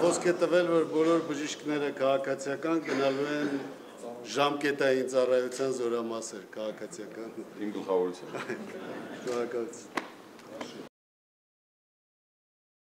խոսք է տվել, որ բոլոր բժիշկները քաղաքացիական գնալու են ժամկետային ծառայության զորամասեր քաղաքացիական։ Իմ գլխավորությամբ։ Շնորհակալություն։